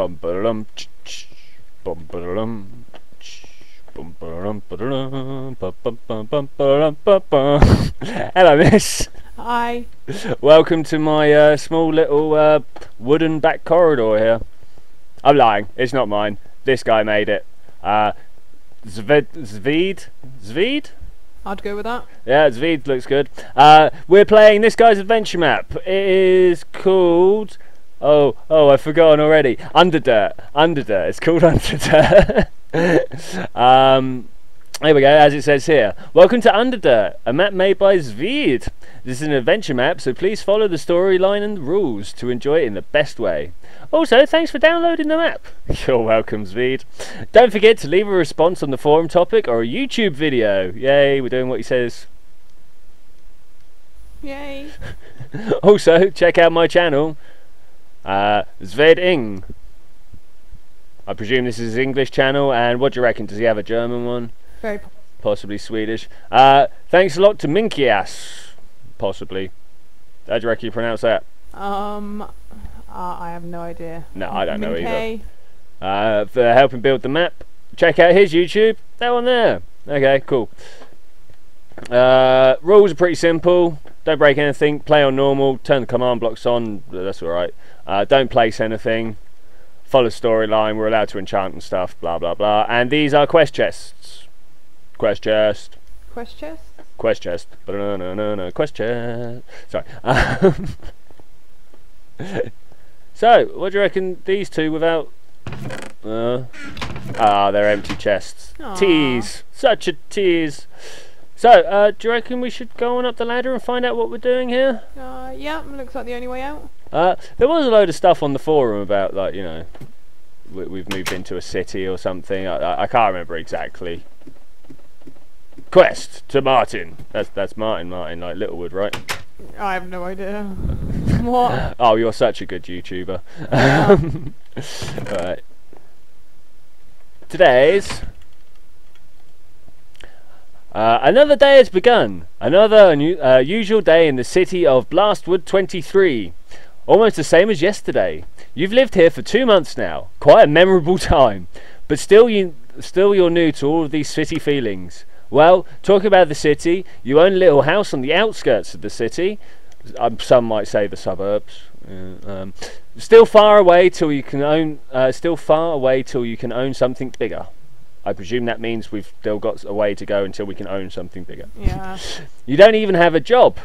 Bum ba-dum, ch ch bum ba-dum, bum ba-dum ba-dum, ba bum bum ba bum. Hello, miss. Hi. Welcome to my uh, small little uh, wooden back corridor here. I'm lying. It's not mine. This guy made it. Uh, Zved, Zvid? Zvid? I'd go with that. Yeah, Zvid looks good. Uh, we're playing this guy's adventure map. It is called. Oh, oh, I've forgotten already. Underdirt. Underdirt. It's called Underdirt. um, here we go, as it says here. Welcome to Underdirt, a map made by Zvid. This is an adventure map, so please follow the storyline and rules to enjoy it in the best way. Also, thanks for downloading the map. You're welcome, Zvid. Don't forget to leave a response on the forum topic or a YouTube video. Yay, we're doing what he says. Yay. also, check out my channel, uh, Zveding. I presume this is his English channel, and what do you reckon? Does he have a German one? Very po- Possibly Swedish. Uh, thanks a lot to Minkias. Possibly. How do you reckon you pronounce that? Um, uh, I have no idea. No, I don't know either. Uh, for helping build the map. Check out his YouTube. That one there. Okay, cool. Uh, rules are pretty simple. Don't break anything. Play on normal. Turn the command blocks on. That's alright. Uh, don't place anything. Follow storyline. We're allowed to enchant and stuff. Blah blah blah. And these are quest chests. Quest chest. Quest chest? Quest chest. No no no no. Quest chest. Sorry. Um, so, what do you reckon these two without? Uh, ah, they're empty chests. Aw. Tease. Such a tease. So, uh, do you reckon we should go on up the ladder and find out what we're doing here? Uh, yeah, looks like the only way out. Uh, there was a load of stuff on the forum about, like, you know, we, we've moved into a city or something. I, I, I can't remember exactly. Quest to Martyn. That's that's Martyn. Martyn, like Littlewood, right? I have no idea. what? Oh, you're such a good YouTuber. Um, right. Today's uh, another day has begun. Another unu- uh, usual day in the city of Blastwood 23. Almost the same as yesterday. You've lived here for two months now. Quite a memorable time. But still, you still you're new to all of these city feelings. Well, talking about the city, you own a little house on the outskirts of the city. Um, some might say the suburbs. Yeah, um, still far away till you can own. Uh, still far away till you can own something bigger. I presume that means we've still got a way to go until we can own something bigger. Yeah. You don't even have a job.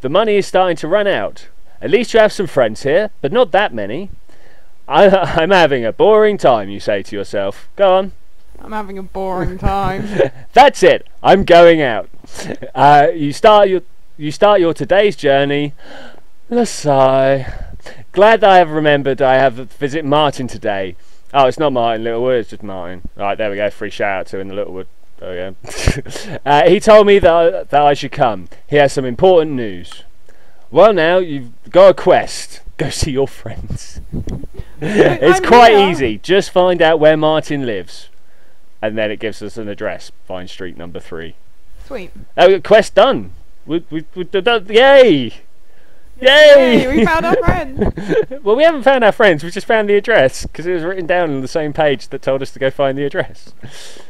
The money is starting to run out. At least you have some friends here, but not that many. I, I'm having a boring time, you say to yourself. Go on. I'm having a boring time. That's it. I'm going out. Uh, you start your you start your today's journey. A sigh. Glad that I have remembered I have to visit Martyn today. Oh, it's not Martyn Littlewood. It's just Martyn. Right there we go. Free shout out to in the Littlewood. There we go. uh, he told me that I, that I should come. He has some important news. Well, now you've got a quest. Go see your friends. it's I'm quite here. easy. Just find out where Martyn lives, and then it gives us an address. Vine Street, number three. Sweet. Oh, quest done. We, we, we. Yay! Yay! Yay, we found our friend. well, we haven't found our friends. We just found the address because it was written down on the same page that told us to go find the address.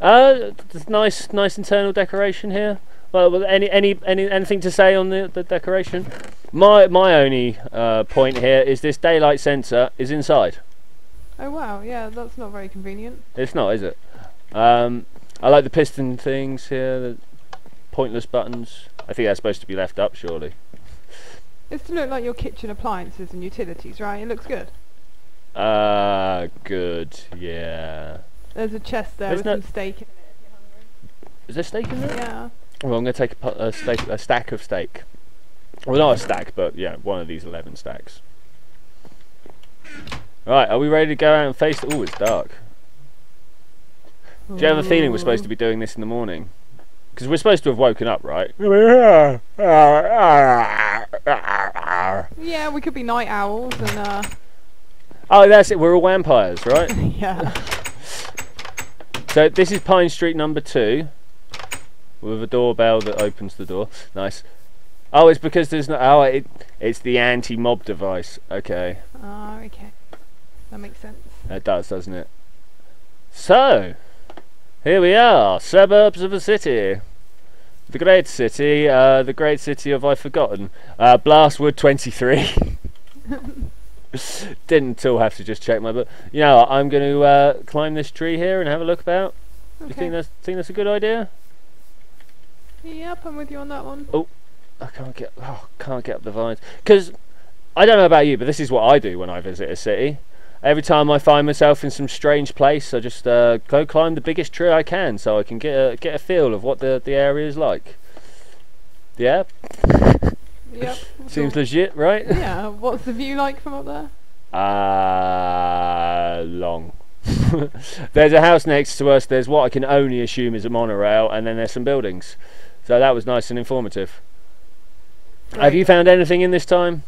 Uh, there's nice, nice internal decoration here. Well, well, any, any, any, anything to say on the, the decoration? My, my only uh, point here is this daylight sensor is inside. Oh wow, yeah, that's not very convenient. It's not, is it? Um, I like the piston things here. The pointless buttons. I think that's supposed to be left up, surely. It's to look like your kitchen appliances and utilities, right? It looks good. Uh, good. Yeah. There's a chest there There's with no- some steak in it. Is there steak in there? Yeah. Well, I'm going to take a, a, steak, a stack of steak. Well, not a stack, but yeah, one of these 11 stacks. Right, are we ready to go out and face the... Oh, it's dark. Do you have a feeling we're supposed to be doing this in the morning? Because we're supposed to have woken up, right? Ah, ah, ah. Yeah, we could be night owls and uh Oh, that's it. We're all vampires, right? yeah. So this is Pine Street number two, with a doorbell that opens the door. Nice. Oh, it's because there's no. Oh, it, it's the anti-mob device. Okay. Oh, okay. That makes sense. It does, doesn't it? So, here we are, suburbs of a city. The great city, uh, the great city of I've forgotten. Uh, Blastwood 23. Didn't at all have to just check my book. You know, I'm going to uh, climb this tree here and have a look about. Do you think that's think that's a good idea? Yep, I'm with you on that one. Oh, I can't get oh, can't get up the vines because I don't know about you, but this is what I do when I visit a city. Every time I find myself in some strange place, I just uh, go climb the biggest tree I can, so I can get a get a feel of what the the area is like. Yeah, Yep. seems legit, right? Yeah. What's the view like from up there? Uh, long. there's a house next to us. There's what I can only assume is a monorail, and then there's some buildings. So that was nice and informative. Have you found anything in this time?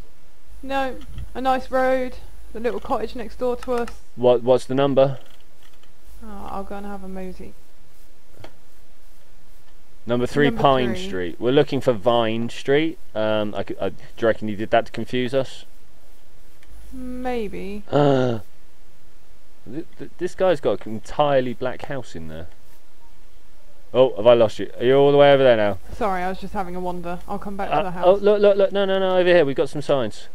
No. A nice road. The little cottage next door to us. What What's the number? Oh, I'll go and have a mosey. Number three, Number Pine three. Street. We're looking for Vine Street. Um, I, I- do you reckon he did that to confuse us? Maybe. Uh, th- th- this guy's got an entirely black house in there. Oh, have I lost you? Are you all the way over there now? Sorry, I was just having a wander. I'll come back to Uh, the house. oh, look, look, look! No, no, no! Over here, we've got some signs.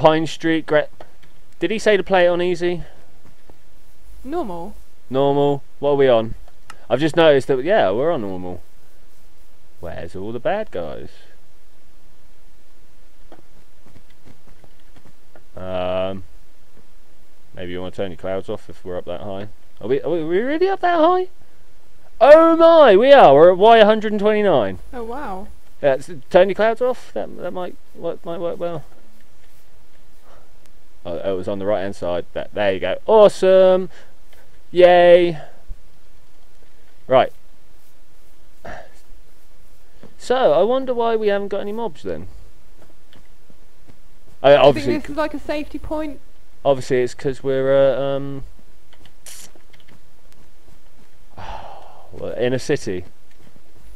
Pine Street. Gre- did he say to play it on easy, Normal. normal? What are we on? I've just noticed that. Yeah, we're on normal. Where's all the bad guys? Um, maybe you want to turn your clouds off if we're up that high. Are we? Are we really up that high? Oh my! We are. We're at Y 129. Oh wow. Yeah, turn your clouds off. That that might work, might work well. Oh, it was on the right hand side. That, there you go. Awesome. Yay. Right. So I wonder why we haven't got any mobs then. I, I think this is like a safety point. obviously it's because we're uh, um in a city.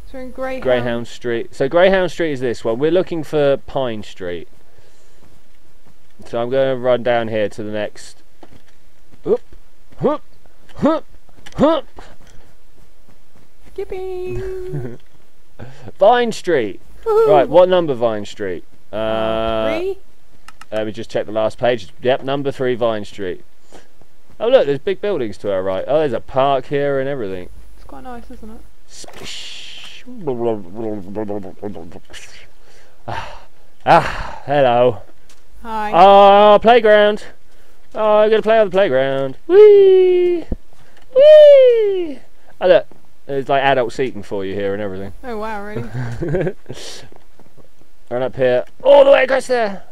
So we're in Greyhound. Greyhound Street. So Greyhound Street is this one. We're looking for Pine Street. So I'm going to run down here to the next. Whoop, whoop, whoop, whoop. Skipping. Vine Street. Woohoo. Right, what number Vine Street? Uh, Three. Let me just check the last page. Yep, number three Vine Street. Oh look, there's big buildings to our right. Oh, there's a park here and everything. It's quite nice, isn't it? Splish. ah, ah, hello. Hi. Oh, playground. Oh, I'm gonna play on the playground. Whee! Whee! Oh look, there's like adult seating for you here and everything. oh wow, really? Run up here, all the way across there.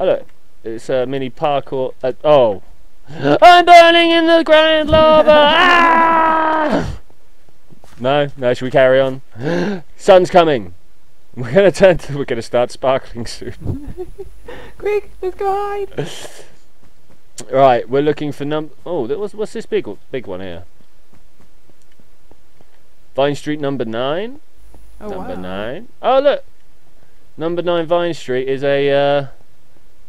Oh look, it's a mini parkour. Uh, oh, I'm burning in the grand lava. ah! No, no. Should we carry on? Sun's coming. We're gonna turn. To, we're gonna start sparkling soon. Quick, let's go hide. Right, we're looking for num. Oh, that was what's this big big one here? Vine Street number nine. Oh number wow. nine. Oh look, number nine Vine Street is a uh,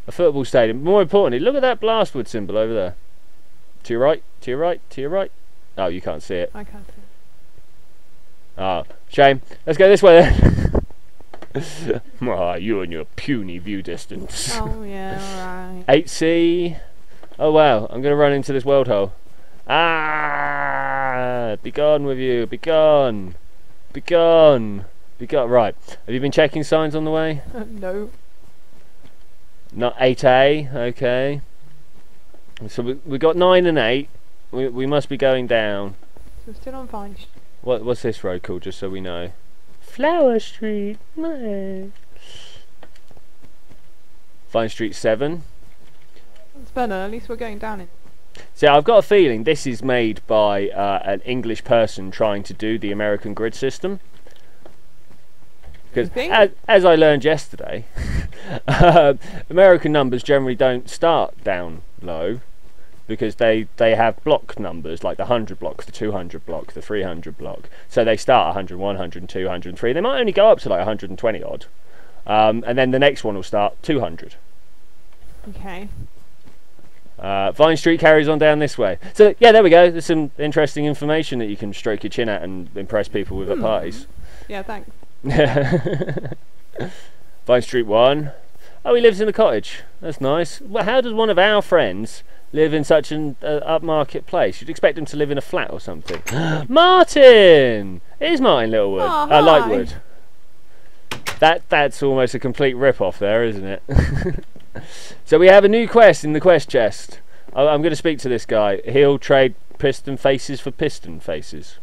a football stadium. More importantly, look at that Blastwood symbol over there. To your right, to your right, to your right. Oh, you can't see it. I can't see. Oh, shame. Let's go this way then. Ah, you and your puny view distance. Oh yeah, alright. 8C. Oh wow, I'm gonna run into this world hole. Ah! Be gone with you. Be gone. Be gone. Be gone. Right. Have you been checking signs on the way? no. Not 8A. Okay. So we we got nine and eight. We we must be going down. So we're still on Vine What what's this road called? Just so we know. Flower Street. No. Vine Street Seven. It's better, at least we're going down it. See, I've got a feeling this is made by uh, an English person trying to do the American grid system. Because, as, as I learned yesterday, uh, American numbers generally don't start down low because they, they have block numbers like the 100 block, the 200 block, the 300 block. So they start 100, 100, 200, 103. They might only go up to like 120 odd. Um, and then the next one will start 200. Okay. Uh, Vine Street carries on down this way. So yeah, there we go. There's some interesting information that you can stroke your chin at and impress people with at Hmm. parties. Yeah, thanks. Vine Street one. Oh, he lives in a cottage. That's nice. Well, how does one of our friends live in such an uh, upmarket place? You'd expect them to live in a flat or something. Martyn! It is Martyn Littlewood. Oh, uh, hi. Lightwood. That that's almost a complete rip-off there, isn't it? so we have a new quest in the quest chest. I- I'm going to speak to this guy. He'll trade piston faces for piston faces.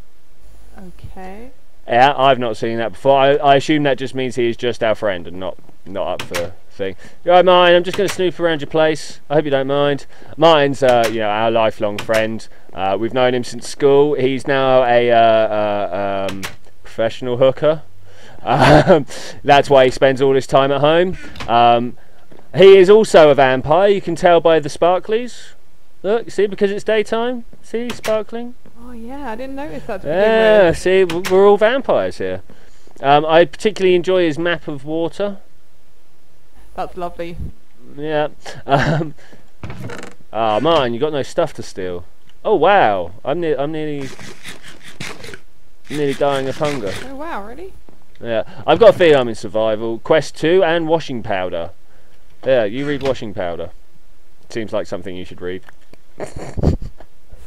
Okay. Yeah, I've not seen that before. I, I assume that just means he is just our friend and not not up for thing. Right, Martyn, I'm just going to snoop around your place. I hope you don't mind. Mine's, uh, you know, our lifelong friend. Uh, we've known him since school. He's now a uh, uh, um, professional hooker. Um, that's why he spends all his time at home. Um, he is also a vampire. You can tell by the sparklies. Look, see, because it's daytime. See, sparkling. Oh yeah, I didn't notice that Yeah, see, we're all vampires here. Um, I particularly enjoy his map of water. That's lovely. Yeah. Um, ah, man, you got no stuff to steal. Oh wow, I'm ne- I'm nearly nearly dying of hunger. Oh wow, really? Yeah, I've got a feeling I'm in survival. Quest two and washing powder. Yeah, you read washing powder. Seems like something you should read.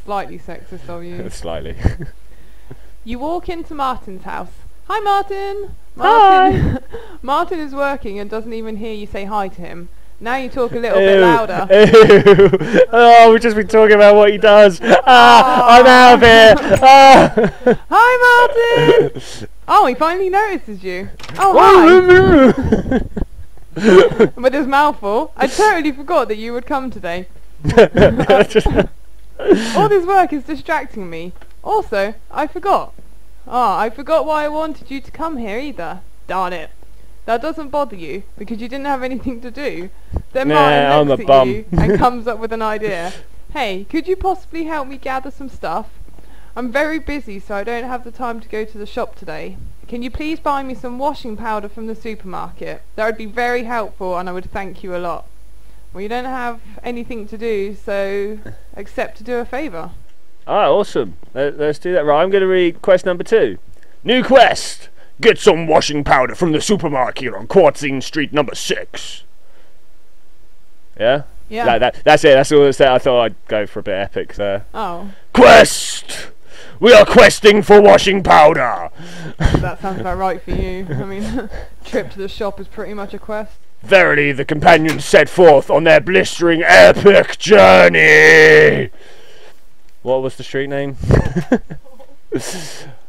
Slightly sexist of you. Slightly. You walk into Martyn's house. Hi, Martyn. Hi. Martyn. Martyn is working and doesn't even hear you say hi to him. Now you talk a little bit louder. ew. Oh, we've just been talking about what he does. Ah, I'm out of here. Ah. Hi, Martyn. Oh, he finally notices you. Oh, hi. With his mouth full. I totally forgot that you would come today. All this work is distracting me. Also, I forgot. Ah, I forgot why I wanted you to come here either. Darn it. That doesn't bother you because you didn't have anything to do. Then Nah, Martyn I'm looks a at bum. you and comes up with an idea. Hey, could you possibly help me gather some stuff? I'm very busy so I don't have the time to go to the shop today. Can you please buy me some washing powder from the supermarket? That would be very helpful and I would thank you a lot. Well, you don't have anything to do, so accept to do a favour. Ah, awesome. Let, us do that. Right, I'm going to read quest number two. New quest. Get some washing powder from the supermarket on Quartzine Street number six. Yeah? Yeah. That, that, that's it. That's all that's there. I thought I'd go for a bit epic there. Oh, Quest! We are questing for washing powder! that sounds about right for you. I mean, trip to the shop is pretty much a quest. Verily, the companions set forth on their blistering epic journey! What was the street name?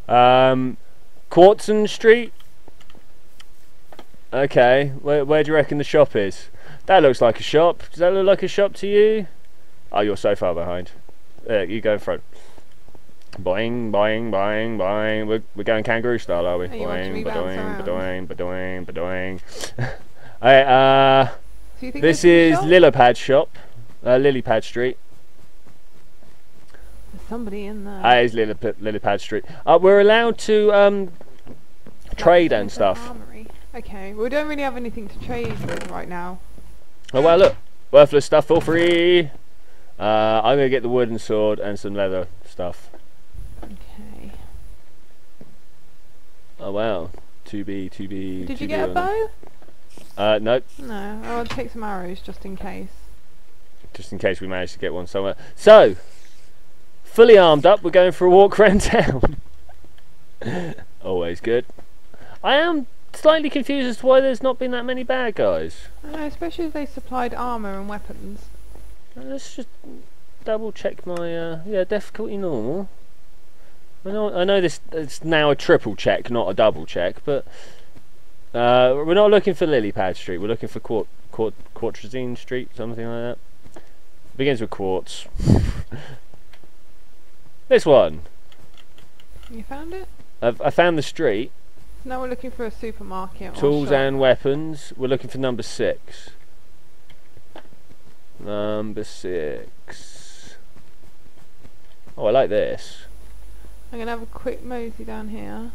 um, Quartzon Street? Okay, where, where do you reckon the shop is? That looks like a shop. Does that look like a shop to you? Oh, you're so far behind. Uh, you go in front. Boing, boing, boing, boing. We're, we're going kangaroo style, are we? Are you watching me Boing, bounce badoing, badoing, badoing, badoing. Alright, uh, So you think this is? Lillipad shop. Uh, Lilypad Street. Somebody in there. That is Lillipad, Lilypad Street. Uh, we're allowed to um, trade and stuff. armory. Okay, well, we don't really have anything to trade with right now. Oh well, look, worthless stuff for free. Uh, I'm gonna get the wooden sword and some leather stuff. Okay. Oh wow, 2B, 2B, Did to you get a bow? Uh, no, No. I'll take some arrows just in case. just in case we manage to get one somewhere. So, fully armed up, we're going for a walk around town. Always good. I am slightly confused as to why there's not been that many bad guys. I know, especially if they supplied armour and weapons. Uh, Let's just double check my uh, yeah difficulty normal. I know I know this it's now a triple check, not a double check, but uh, we're not looking for lily pad Street. We're looking for Quart Quart Quartrazine Street, something like that. Begins with quartz. this one. You found it? I've, I found the street. Now we're looking for a supermarket. Tools and weapons. We're looking for number six. Number six. Oh, I like this. I'm gonna have a quick mosey down here.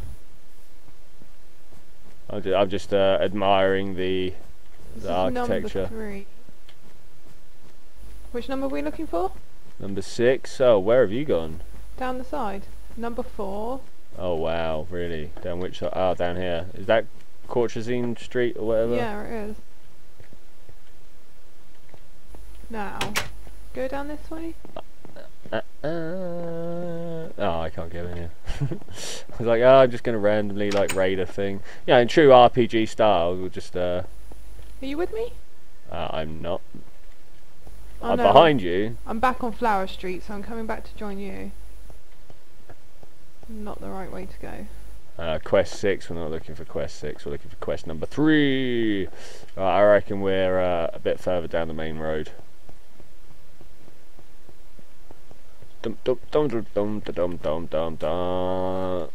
I'm just, I'm just uh, admiring the. This The is architecture. number three. Which number are we looking for? Number six. Oh, where have you gone? Down the side. Number four. Oh wow, really? Down which side? Oh, down here. Is that Quartrazine Street or whatever? Yeah, it is. Now, go down this way. Uh, uh, oh, I can't get in here. I was like, oh, I'm just going to randomly like raid a thing. Yeah, in true RPG style, we'll just. Uh, Are you with me? uh, I'm not. Oh, I'm no, behind you. I'm back on Flower Street, so I'm coming back to join you. Not the right way to go. Uh, quest six. We're not looking for quest six. We're looking for quest number three. Right, I reckon we're uh, a bit further down the main road. Dum dum dum dum dum dum dum dum dum.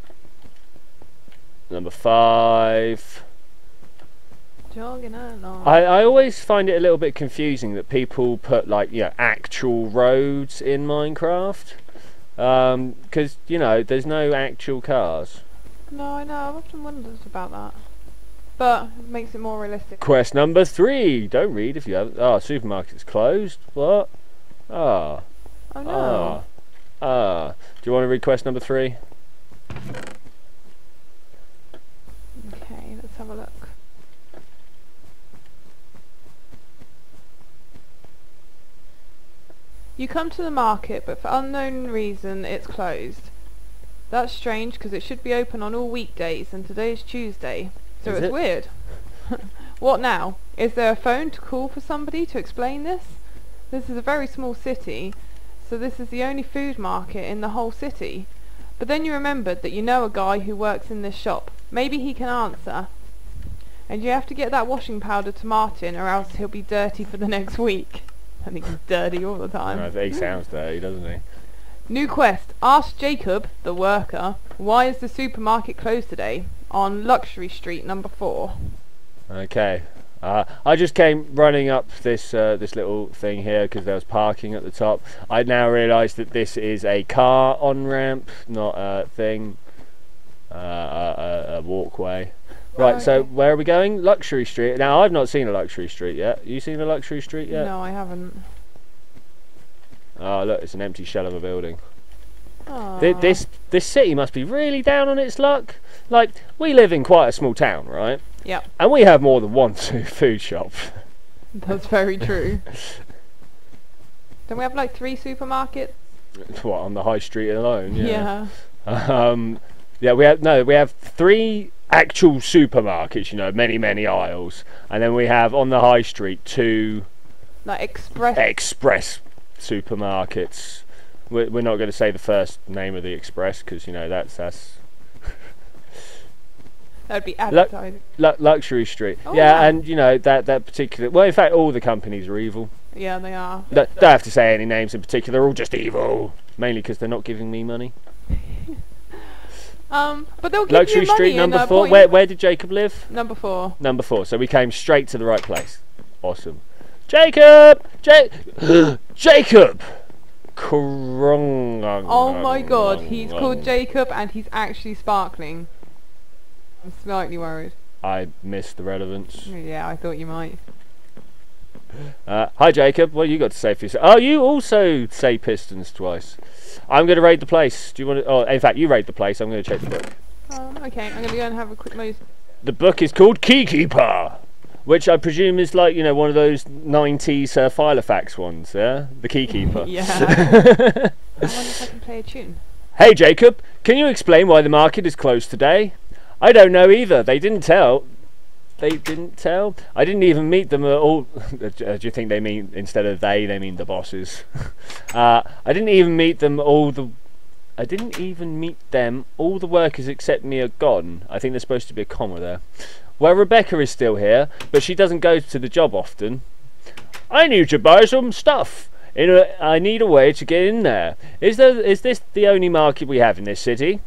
Number five. Jogging along. I, I always find it a little bit confusing that people put like yeah actual roads in Minecraft because you know there's no actual cars. No, I know. I've often wondered about that. But it makes it more realistic. Quest number three. Don't read if you haven't. Oh, supermarket's closed. What? Ah. Oh no. Ah. Ah. Do you want to read quest number three? Okay, let's have a look. You come to the market, but for unknown reason it's closed. That's strange because it should be open on all weekdays and today is Tuesday. So Is it's it? weird. what now? Is there a phone to call for somebody to explain this? This is a very small city, so this is the only food market in the whole city. But then you remembered that you know a guy who works in this shop. Maybe he can answer. And you have to get that washing powder to Martyn or else he'll be dirty for the next week. I think he's dirty all the time. Uh, he sounds dirty, doesn't he? New quest. Ask Jacob, the worker, why is the supermarket closed today? On Luxury Street, number four. Okay. Uh, I just came running up this uh, this little thing here because there was parking at the top. I now realise that this is a car on ramp, not a thing, uh, a, a, a walkway. Right. So where are we going? Luxury Street. Now I've not seen a luxury street yet. You seen a luxury street yet? No, I haven't. Oh look, it's an empty shell of a building. Aw. Th- this this city must be really down on its luck. Like we live in quite a small town, right? Yep, And we have more than one food shop. that's very true. Don't we have like three supermarkets? what on the high street alone? Yeah. Yeah. Um, yeah, we have no, we have three actual supermarkets. You know, many many aisles, and then we have on the high street two Like express. express supermarkets. We're, we're not going to say the first name of the express because you know that's that's That'd be advertising. lu- luxury street. Oh, yeah, yeah. and you know that that particular. Well, in fact, all the companies are evil. Yeah, they are. Don't, don't have to say any names in particular. They're all just evil. Mainly because they're not giving me money. Um, but they'll give Luxury you money Street in, number uh, four. Where where did Jacob live? Number four. Number four. So we came straight to the right place. Awesome. Jacob! Ja- Jacob! Krong. Oh my god, he's called Jacob and he's actually sparkling. I'm slightly worried. I missed the relevance. Yeah, I thought you might. Uh, hi Jacob, what you got to say for yourself? Oh, you also say pistons twice. I'm going to raid the place. Do you want to? Oh, in fact, you raid the place. I'm going to check the book. Um, okay, I'm gonna go and have a quick nose. The book is called Keykeeper, which I presume is like you know one of those 90s uh, Filofax ones. Yeah, the Keykeeper. yeah. I wonder if I can play a tune. Hey Jacob, can you explain why the market is closed today? I don't know either. They didn't tell. They didn't tell. I didn't even meet them at all. Uh, Do you think they mean instead of they, they mean the bosses? uh, I didn't even meet them all the. I didn't even meet them. All the workers except me are gone. I think there's supposed to be a comma there. Well, Rebecca is still here, but she doesn't go to the job often. I need to buy some stuff. A, I need a way to get in there. Is there? Is this the only market we have in this city?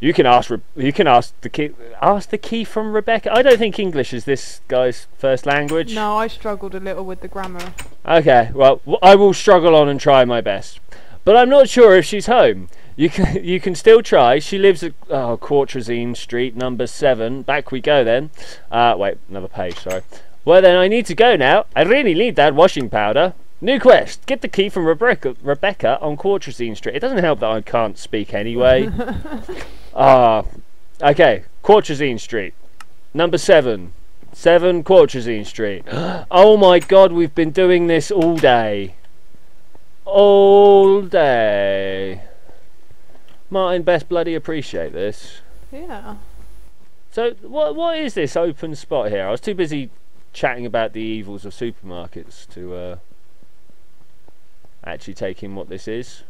You can ask. Re- You can ask the key. Ask the key from Rebecca. I don't think English is this guy's first language. No, I struggled a little with the grammar. Okay. Well, I will struggle on and try my best, but I'm not sure if she's home. You can. You can still try. She lives at oh, Quartrazine Street, number seven. Back we go then. Uh, wait, another page. Sorry. Well then, I need to go now. I really need that washing powder. New quest. Get the key from Rebecca, Rebecca on Quartrazine Street. It doesn't help that I can't speak anyway. Ah, okay. Quartrazine Street. Number seven. Seven Quartrazine Street. oh my god, we've been doing this all day. All day. Martyn, best bloody appreciate this. Yeah. So, what what is this open spot here? I was too busy chatting about the evils of supermarkets to uh, actually taking what this is.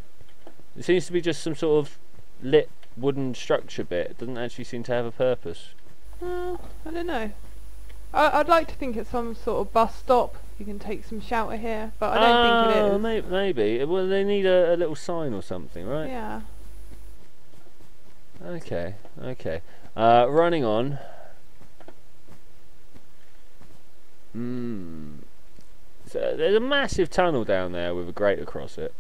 It seems to be just some sort of lit wooden structure bit. It doesn't actually seem to have a purpose. Uh, I don't know. I, I'd like to think it's some sort of bus stop. You can take some shelter here, but I don't think it is. Oh, may- maybe. Well, they need a, a little sign or something, right? Yeah. Okay, okay. Uh, running on. Hmm. So there's a massive tunnel down there with a grate across it.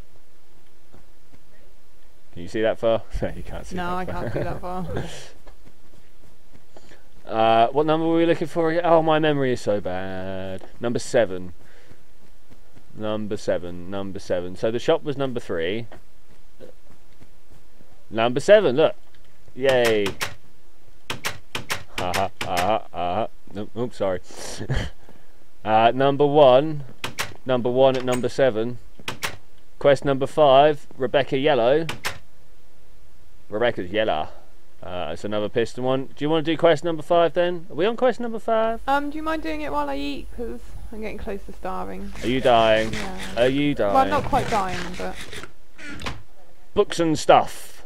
Can you see that far? no, you can't see No, I far. can't see that far. Uh, what number were we looking for? again? Oh, my memory is so bad. Number seven. Number seven. Number seven. So the shop was number three. Number seven. Look. Yay. Ha ha ha ha. Nope. Oops. Sorry. uh, number one. Number one at number seven. Quest number five. Rebecca Yellow. Rebecca's yellow. Uh, it's another piston one. Do you want to do quest number five then? Are we on quest number five? um, do you mind doing it while I eat? Because I'm getting close to starving. Are you dying? Yeah. Are you dying? Well, I'm not quite dying, but Books and stuff.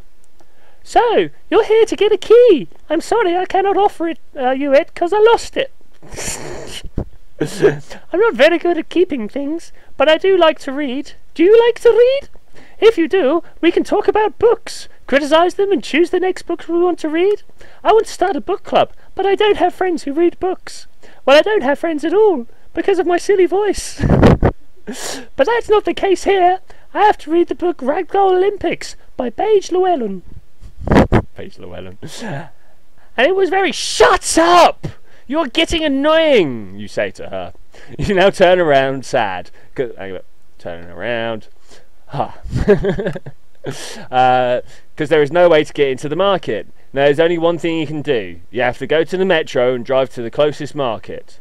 So, you're here to get a key. I'm sorry I cannot offer it uh, you it because I lost it. I'm not very good at keeping things, but I do like to read. Do you like to read? If you do, we can talk about books, criticize them, and choose the next books we want to read. I want to start a book club, but I don't have friends who read books. Well, I don't have friends at all because of my silly voice. but that's not the case here. I have to read the book Ragdoll Olympics by Paige Llewellyn. Paige Llewellyn. And it was very. Shut up! You're getting annoying, you say to her. You now turn around sad. Hang on, turning around. Ha. Because there is no way to get into the market. Now, there's only one thing you can do. You have to go to the metro and drive to the closest market.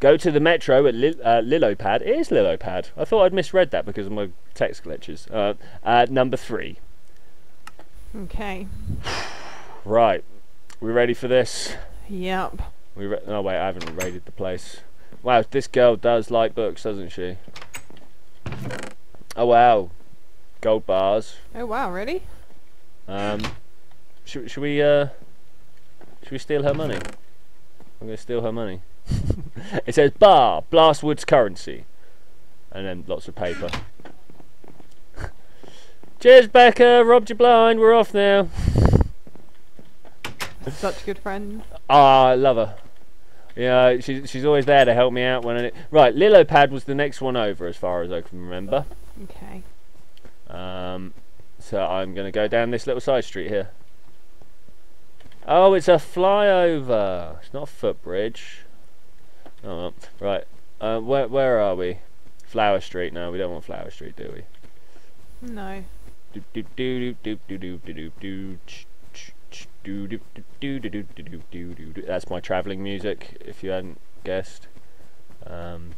Go to the metro at Lil- uh, Lillopad. It is Lillopad. I thought I'd misread that because of my text glitches. Uh, uh, number three. okay. Right. We ready for this? Yep. We re- oh wait, I haven't raided the place. Wow, this girl does like books, doesn't she? Oh wow, gold bars. Oh wow, really? Um, should, should we uh, should we steal her money? I'm gonna steal her money. it says bar Blastwood's currency, and then lots of paper. Cheers, Becca. Robbed you blind. We're off now. Such good friends. Ah, I love her. Yeah, she's she's always there to help me out when I need. Right, Lillopad was the next one over, as far as I can remember. Okay. Um, so I'm going to go down this little side street here. Oh, it's a flyover. It's not a footbridge. Oh, right. Uh, where where are we? Flower Street. No, we don't want Flower Street, do we? No. Do do do do do do do do do. Do do do do do do do do do do. That's my travelling music. If you hadn't guessed. Um,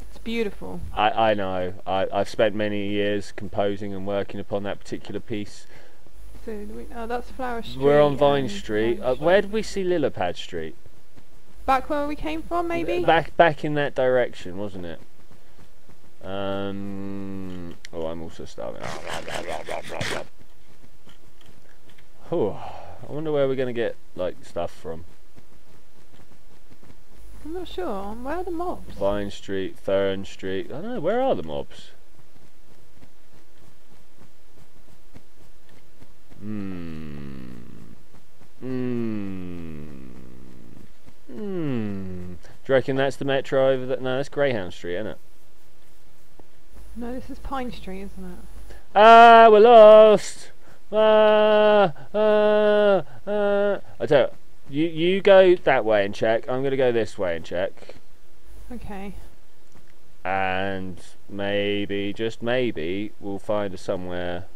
It's beautiful. I, I know. I, I've spent many years composing and working upon that particular piece. So we, oh, that's Flower Street. We're on Vine Street. Uh, where did we see Lillipad Street? Back where we came from, maybe. Back back in that direction, wasn't it? Um. Oh, I'm also starving. Oh, I wonder where we're gonna get like stuff from. I'm not sure. Where are the mobs? Vine Street, Fern Street. I don't know. Where are the mobs? Hmm. Hmm. Hmm. Do you reckon that's the metro over there? No, that's Greyhound Street, isn't it? No, this is Pine Street, isn't it? Ah, we're lost. Ah, ah, ah. I tell you, you, you go that way and check. I'm gonna go this way and check. Okay. and maybe, just maybe, we'll find somewhere.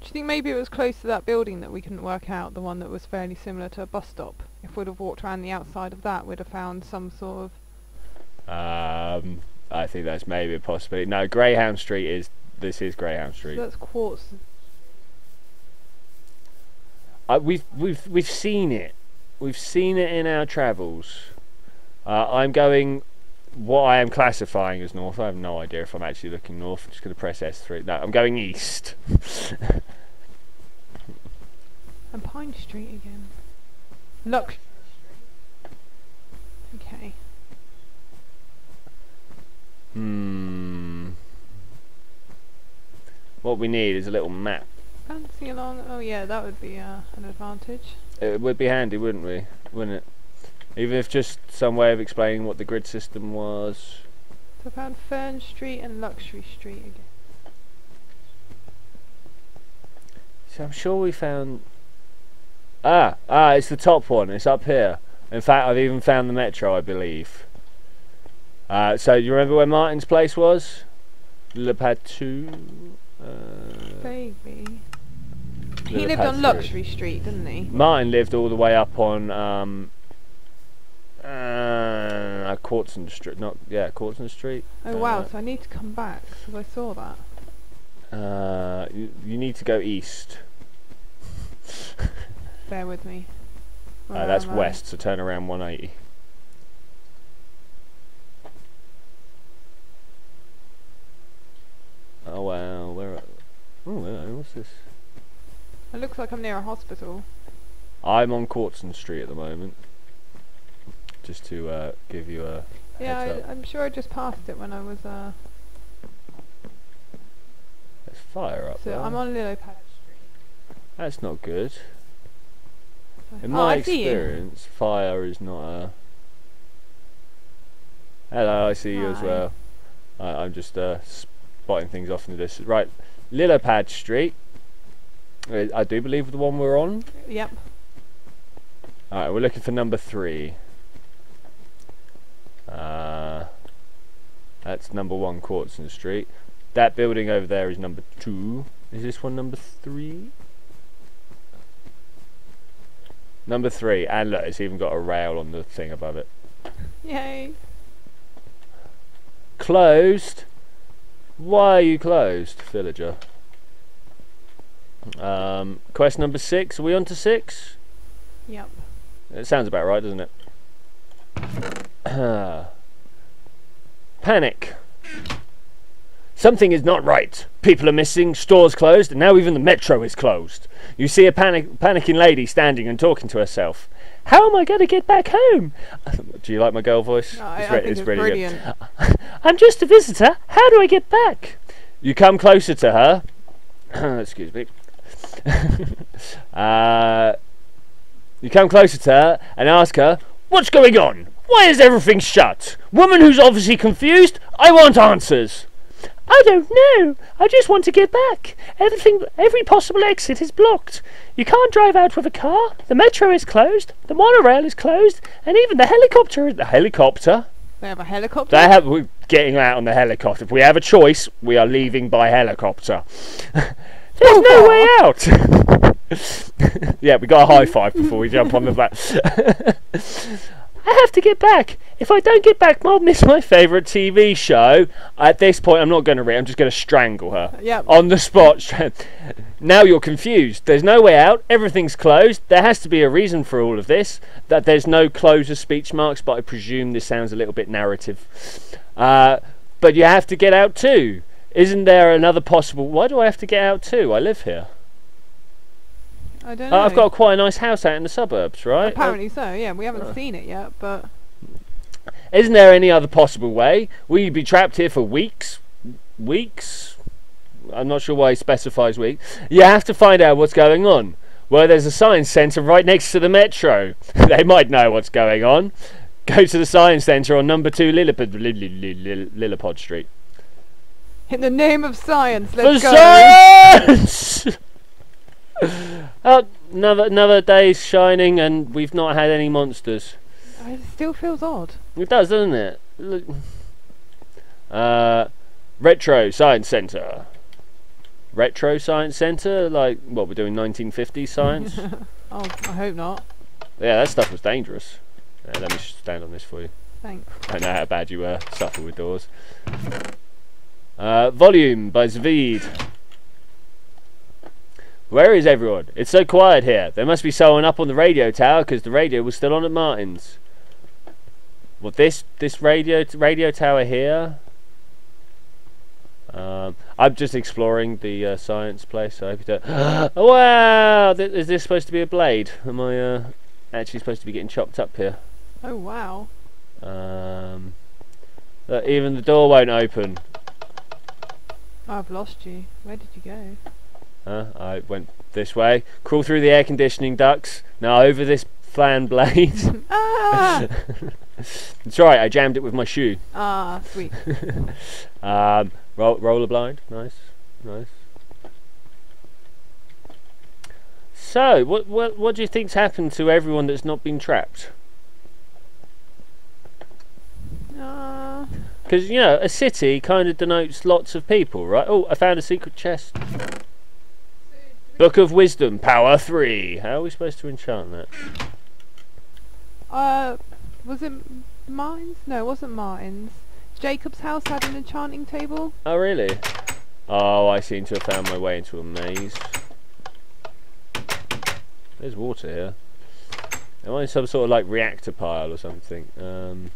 Do you think maybe it was close to that building that we couldn't work out, the one that was fairly similar to a bus stop? If we'd have walked around the outside of that, we'd have found some sort of... Um, I think that's maybe a possibility. No, Greyhound Street is. This is Greyhound So Street. that's quartz. Uh, we've we've we've seen it. We've seen it in our travels. Uh, I'm going. What I am classifying as north. I have no idea if I'm actually looking north. I'm just going to press F3. No, I'm going east. And Pine Street again. Look. Okay. Hmm. What we need is a little map. Fancy along. Oh yeah, that would be uh, an advantage. It would be handy, wouldn't we? Wouldn't it? Even if just some way of explaining what the grid system was. So I found Fern Street and Luxury Street again. So I'm sure we found. Ah, ah, it's the top one. It's up here. In fact, I've even found the metro, I believe. Uh, so you remember where Martyn's place was? Le Patou. Uh, Vaguely. He lived on. Luxury Street, didn't he? Martyn lived all the way up on um, uh, Courtson Street. Not yeah, Courtson Street. Oh wow, Uh, so I need to come back because I saw that. Uh, you, you need to go east. Bear with me. Uh, that's I? west, so turn around 180. Oh wow, where? Are, oh, what's this? It looks like I'm near a hospital. I'm on Courtson Street at the moment. Just to uh, give you a Yeah. I, I'm sure I just passed it when I was uh. There's fire up So there. I'm on Lilo Pad Street. That's not good. In oh, my I experience, fire is not a. Hello, I see you as well. I, I'm just uh, spotting things off in the distance. Right, Lillipad Street. I do believe the one we're on. Yep. Alright, we're looking for number three. Uh, that's number one, Courtson Street. That building over there is number two. Is this one number three? Number three, and look, it's even got a rail on the thing above it. Yay. Closed? Why are you closed, villager? Um, quest number six. Are we on to six? Yep. It sounds about right, doesn't it? Panic. Something is not right. People are missing, stores closed, and now even the metro is closed. You see a panic, panicking lady standing and talking to herself. How am I going to get back home? Do you like my girl voice? No, I, It's I re- think it's, really good. brilliant. I'm just a visitor. How do I get back? You come closer to her. Excuse me. uh, you come closer to her and ask her, What's going on? Why is everything shut? Woman who's obviously confused, I want answers. I don't know. I just want to get back. Everything, every possible exit is blocked. You can't drive out with a car. The metro is closed. The monorail is closed, and even the helicopter. The helicopter. They have a helicopter. They have, we're getting out on the helicopter. If we have a choice, we are leaving by helicopter. There's no way out. yeah, we got a high five before we jump on the back. I have to get back. If I don't get back, I'll miss my favourite TV show. At this point, I'm not going to read. I'm just going to strangle her Yep. on the spot. now you're confused. There's no way out. Everything's closed. There has to be a reason for all of this. That there's no closure speech marks, but I presume this sounds a little bit narrative. Uh, but you have to get out too. Isn't there another possible? Why do I have to get out too? I live here. I don't Uh, know. I've got quite a nice house out in the suburbs, right? Apparently so. Yeah, we haven't Uh. seen it yet, but Isn't there any other possible way? Will you be trapped here for weeks? Weeks? I'm not sure why he specifies weeks. You have to find out what's going on. Well, there's a science centre right next to the metro. they might know what's going on. Go to the science centre on number two Lillipod, Lill- Lill- Lill- Lillipod Street. In the name of science, let's go. science! oh, another another day's shining, and we've not had any monsters. It still feels odd. It does, doesn't it? Look, Uh, Retro Science Centre. Retro Science Centre? Like, what, we're doing 1950s science? Oh, I hope not. yeah, that stuff was dangerous. Uh, let me stand on this for you. Thanks. I know how bad you were. Suffer with doors. Uh, Volume by Zeved. Where is everyone? It's so quiet here. There must be someone up on the radio tower because the radio was still on at Martyn's. Well, this this radio radio tower here. Um, I'm just exploring the uh, science place. I hope you don't. oh, wow! Th- is this supposed to be a blade? Am I uh, actually supposed to be getting chopped up here? Oh wow. Um, even the door won't open. I've lost you. Where did you go? Uh, I went this way, crawl through the air conditioning ducts, now over this fan blade. ah! it's alright, I jammed it with my shoe. ah, sweet. Um, roll, roller blind, nice, nice. So, what what what do you think's happened to everyone that's not been trapped? Uh, Because you know, a city kind of denotes lots of people, right? Oh, I found a secret chest. Book of Wisdom, Power Three. How are we supposed to enchant that? uh, was it Martyn's? No, it wasn't Martyn's. Jacob's house had an enchanting table. Oh, really? Oh, I seem to have found my way into a maze. There's water here. Am I in some sort of like reactor pile or something? Um.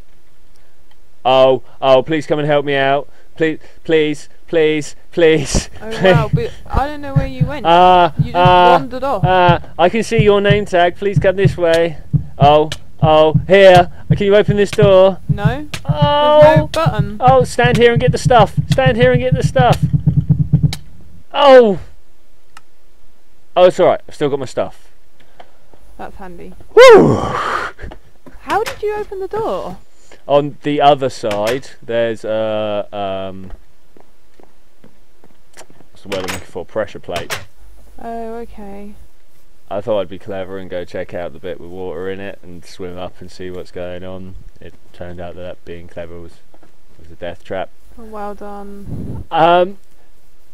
Oh, oh! Please come and help me out! Please, please, please, please! Oh please. wow, but I don't know where you went. Ah, you just ah, wandered off. ah! I can see your name tag. Please come this way. Oh, oh! Here! Can you open this door? no? There's no Oh! button. Oh, stand here and get the stuff. Stand here and get the stuff. Oh. Oh, it's alright. I've still got my stuff. That's handy. Woo! How did you open the door? On the other side, there's a um. What's the word I'm looking for? Pressure plate. Oh, okay. I thought I'd be clever and go check out the bit with water in it and swim up and see what's going on. It turned out that, being clever was was a death trap. Oh, well done. Um,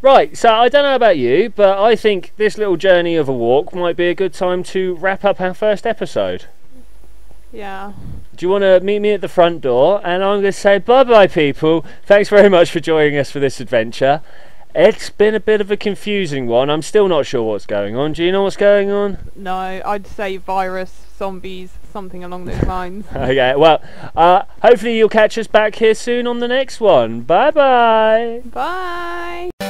right, so I don't know about you, but I think this little journey of a walk might be a good time to wrap up our first episode. Yeah. Do you want to meet me at the front door? And I'm going to say bye bye, people. Thanks very much for joining us for this adventure. It's been a bit of a confusing one. I'm still not sure what's going on. Do you know what's going on? No, I'd say virus, zombies, something along those lines. Okay, well, uh, hopefully you'll catch us back here soon on the next one. Bye bye. Bye.